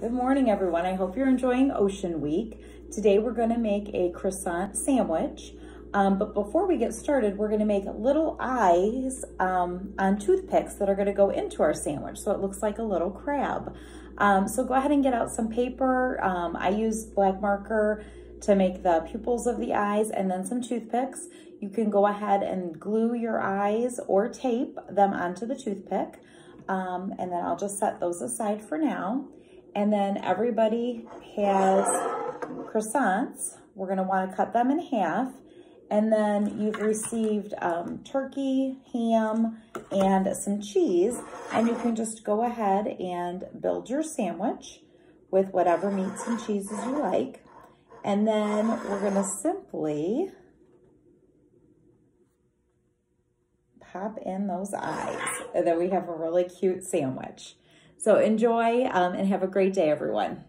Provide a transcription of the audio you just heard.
Good morning, everyone. I hope you're enjoying Ocean Week. Today, we're gonna make a croissant sandwich. Um, but before we get started, we're gonna make little eyes um, on toothpicks that are gonna go into our sandwich. So it looks like a little crab. Um, so go ahead and get out some paper. Um, I use black marker to make the pupils of the eyes and then some toothpicks. You can go ahead and glue your eyes or tape them onto the toothpick. Um, and then I'll just set those aside for now. And then everybody has croissants. We're gonna wanna cut them in half. And then you've received um, turkey, ham, and some cheese. And you can just go ahead and build your sandwich with whatever meats and cheeses you like. And then we're gonna simply pop in those eyes. And then we have a really cute sandwich. So enjoy um, and have a great day, everyone.